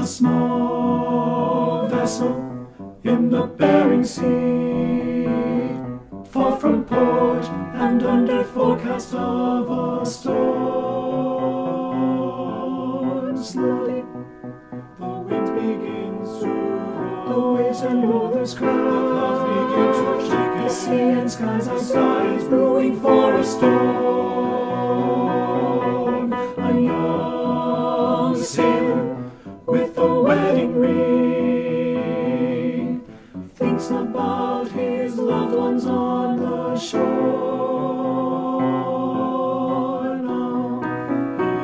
A small vessel in the Bering Sea, far from port and under forecast of a storm. Slowly, the wind begins to roll. The waves and rollers cry. The clouds begin to shake. The sea and skies outside brewing for a storm. On the shore. Now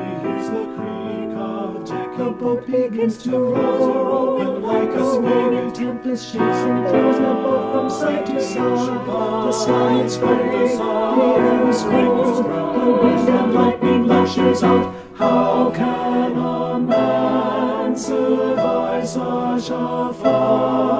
he hears the creak of deck. The boat begins to roll like a spirit. Tempest shakes and throws the boat from side to side. The sky is gray, the air is cold. The wind and lightning lashes out. How can a man survive such a fight?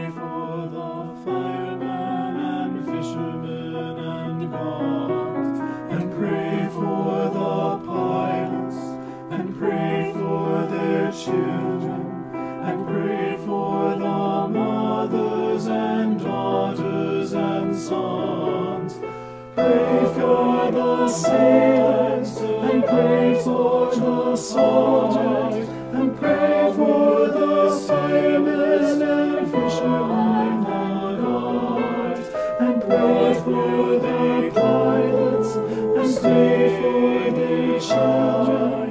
children and pray for the mothers and daughters and sons. Pray for the sailors and pray for the soldiers and pray for the firemen and fishermen and guards and pray for the pilots and pray for the children